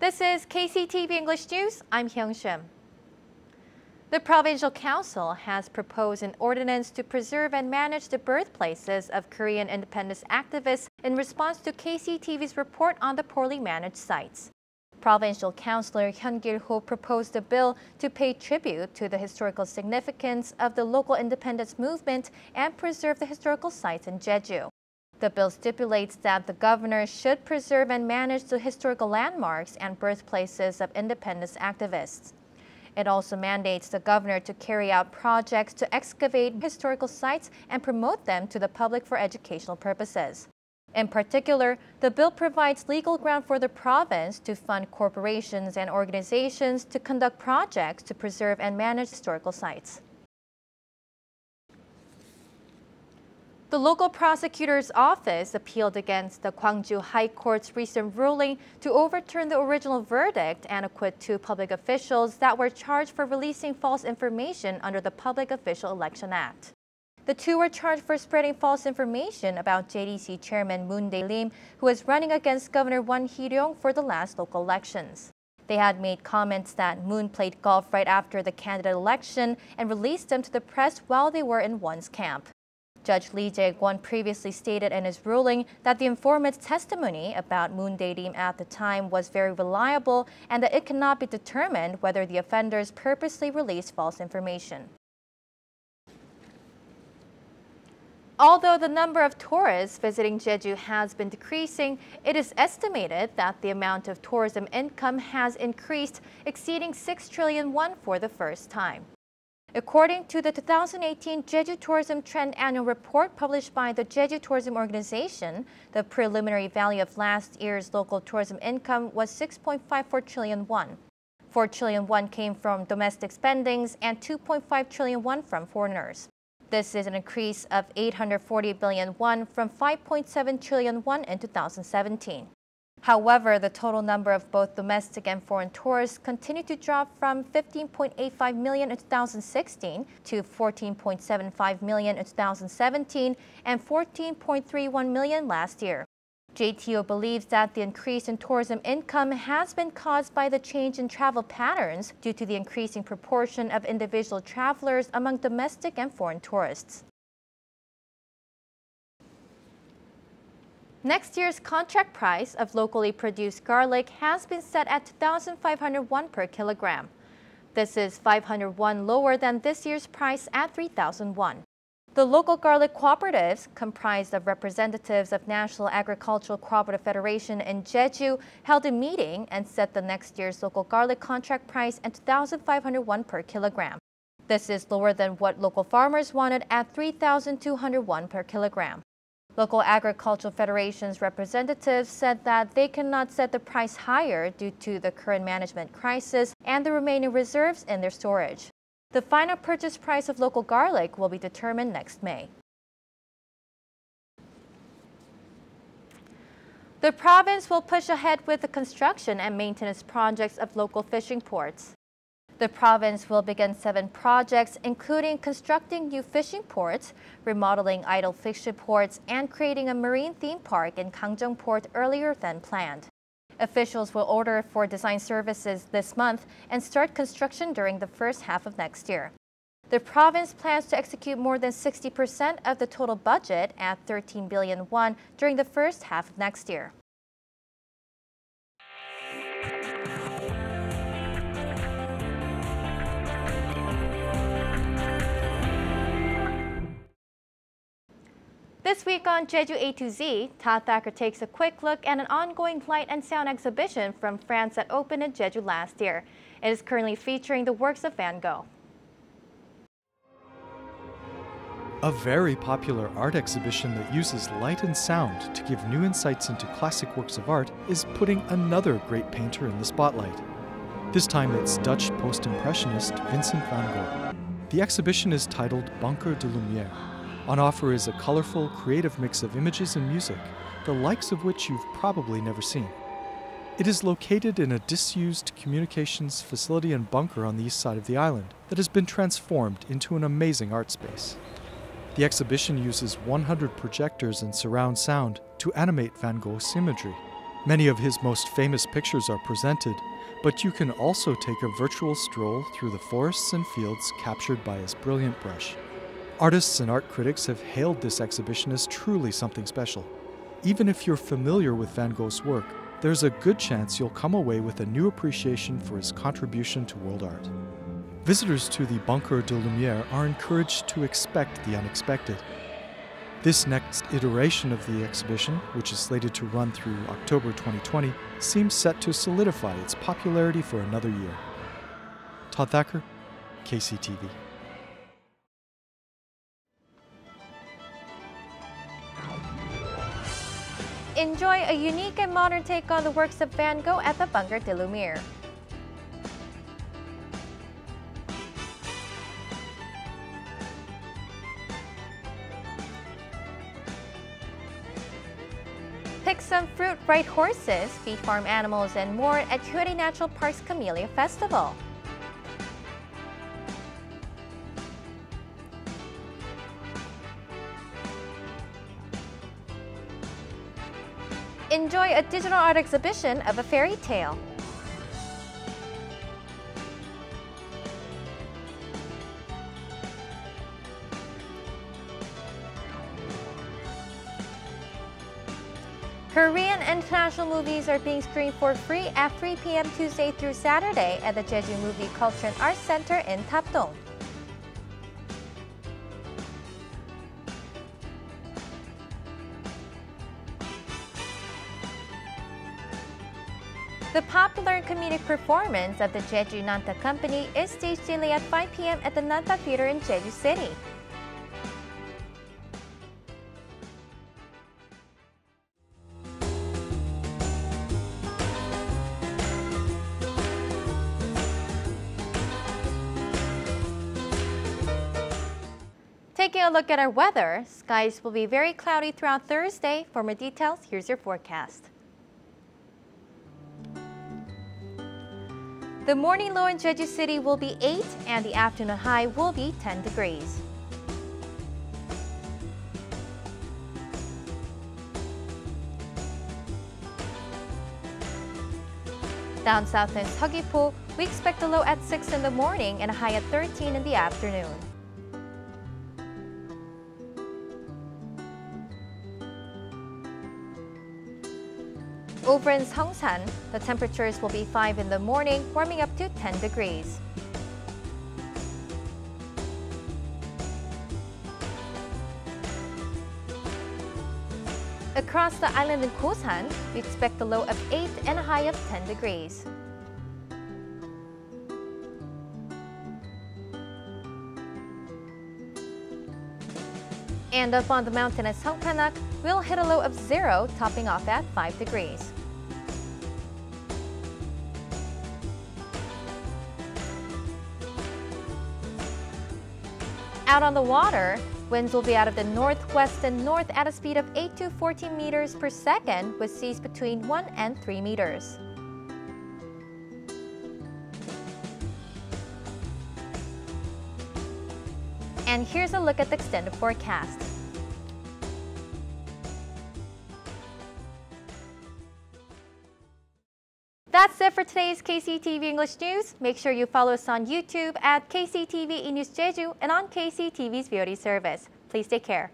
This is KCTV English News. I'm Hyung Shim. The Provincial Council has proposed an ordinance to preserve and manage the birthplaces of Korean independence activists in response to KCTV's report on the poorly managed sites. Provincial Councillor Hyun Gil-ho proposed a bill to pay tribute to the historical significance of the local independence movement and preserve the historical sites in Jeju. The bill stipulates that the governor should preserve and manage the historical landmarks and birthplaces of independence activists. It also mandates the governor to carry out projects to excavate historical sites and promote them to the public for educational purposes. In particular, the bill provides legal ground for the province to fund corporations and organizations to conduct projects to preserve and manage historical sites. The local prosecutor's office appealed against the Gwangju High Court's recent ruling to overturn the original verdict and acquit two public officials that were charged for releasing false information under the Public Official Election Act. The two were charged for spreading false information about JDC Chairman Moon Dae-lim, who was running against Governor Won Hee-ryong for the last local elections. They had made comments that Moon played golf right after the candidate election and released them to the press while they were in Won's camp. Judge Lee Jae-kwon previously stated in his ruling that the informant's testimony about Moon Dae-lim at the time was very reliable and that it cannot be determined whether the offenders purposely released false information. Although the number of tourists visiting Jeju has been decreasing, it is estimated that the amount of tourism income has increased, exceeding 6 trillion won for the first time. According to the 2018 Jeju Tourism Trend Annual Report published by the Jeju Tourism Organization, the preliminary value of last year's local tourism income was 6.54 trillion won. 4 trillion won came from domestic spendings and 2.5 trillion won from foreigners. This is an increase of 840 billion won from 5.7 trillion won in 2017. However, the total number of both domestic and foreign tourists continued to drop from 15.85 million in 2016 to 14.75 million in 2017 and 14.31 million last year. JTO believes that the increase in tourism income has been caused by the change in travel patterns due to the increasing proportion of individual travelers among domestic and foreign tourists. Next year's contract price of locally produced garlic has been set at 2,501 per kilogram. This is 501 lower than this year's price at 3,001. The local garlic cooperatives, comprised of representatives of National Agricultural Cooperative Federation in Jeju, held a meeting and set the next year's local garlic contract price at 2,501 per kilogram. This is lower than what local farmers wanted at 3,201 per kilogram. Local Agricultural Federation's representatives said that they cannot set the price higher due to the current management crisis and the remaining reserves in their storage. The final purchase price of local garlic will be determined next May. The province will push ahead with the construction and maintenance projects of local fishing ports. The province will begin seven projects, including constructing new fishing ports, remodeling idle fishing ports, and creating a marine theme park in Gangjeong Port earlier than planned. Officials will order for design services this month and start construction during the first half of next year. The province plans to execute more than 60% of the total budget at 13 billion won during the first half of next year. This week on Jeju A to Z, Todd Thacker takes a quick look at an ongoing light and sound exhibition from France that opened in Jeju last year. It is currently featuring the works of Van Gogh. A very popular art exhibition that uses light and sound to give new insights into classic works of art is putting another great painter in the spotlight. This time it's Dutch post impressionist Vincent van Gogh. The exhibition is titled Bunker de Lumières on offer is a colorful, creative mix of images and music, the likes of which you've probably never seen. It is located in a disused communications facility and bunker on the east side of the island that has been transformed into an amazing art space. The exhibition uses 100 projectors and surround sound to animate Van Gogh's imagery. Many of his most famous pictures are presented, but you can also take a virtual stroll through the forests and fields captured by his brilliant brush. Artists and art critics have hailed this exhibition as truly something special. Even if you're familiar with Van Gogh's work, there's a good chance you'll come away with a new appreciation for his contribution to world art. Visitors to the Bunker de Lumières are encouraged to expect the unexpected. This next iteration of the exhibition, which is slated to run through October 2020, seems set to solidify its popularity for another year. Todd Thacker, KCTV. Enjoy a unique and modern take on the works of Van Gogh at the Bunker de Lumières. Pick some fruit, ride horses, feed farm animals, and more at Hueree Natural Park's Camellia Festival. Enjoy a digital art exhibition of a fairy tale. Korean international movies are being screened for free at 3 p.m. Tuesday through Saturday at the Jeju Movie Culture and Arts Center in Tapdong. The popular and comedic performance of the Jeju Nanta Company is staged daily at 5 p.m. at the Nanta Theater in Jeju City. Taking a look at our weather, skies will be very cloudy throughout Thursday. For more details, here's your forecast. The morning low in Jeju City will be 8 and the afternoon high will be 10 degrees. Down south in Seogwipo, we expect a low at 6 in the morning and a high at 13 in the afternoon. Over in Seongsan, the temperatures will be 5 in the morning, warming up to 10 degrees. Across the island in Kosan, we expect a low of 8 and a high of 10 degrees. And up on the mountain at Seongpanak, we'll hit a low of 0, topping off at 5 degrees. Out on the water, winds will be out of the northwest and north at a speed of 8 to 14 meters per second with seas between 1 and 3 meters. And here's a look at the extended forecast. That's it for today's KCTV English News. Make sure you follow us on YouTube at KCTV News Jeju and on KCTV's VOD service. Please take care.